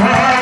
heart.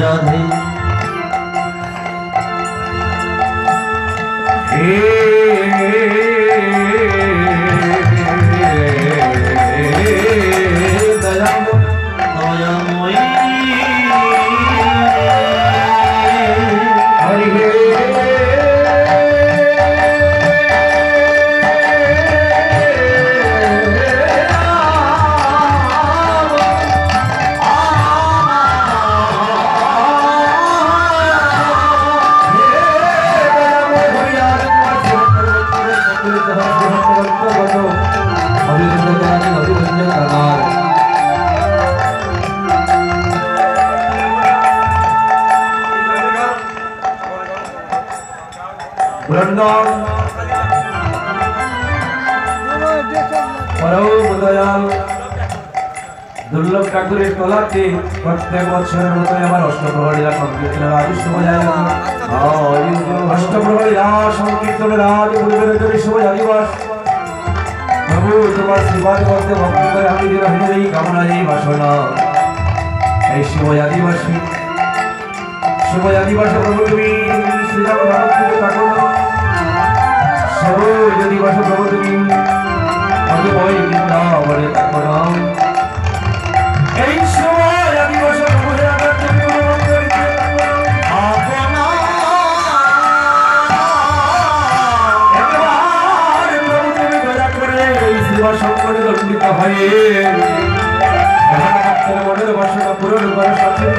Radhe বৃন্দন পরম দয়াল দুর্লভ ঠাকুরের কলাতে প্রত্যেক বছরের মতো আমার অষ্টপ্রহরীরা সংকীর্তনের আদি শুভ যায় অষ্টপ্রহরীরা সংকীর্তনের আদি পূর্বের জন্য শুভ দিবস প্রভু, তোমার সেবার করতে ভক্তি করে আমি যে রহিনে এই কামনা এই বাসনা। এই শুভ আদিবাসী শুভ আদিবাসী প্রভু তুমি শ্রীরাম আপনা একবার প্রভু তুমি দয়া করে এই সেবা সংকটে দণ্ডিত হয়ে মনের বাসনা পূরণ করে সঠিক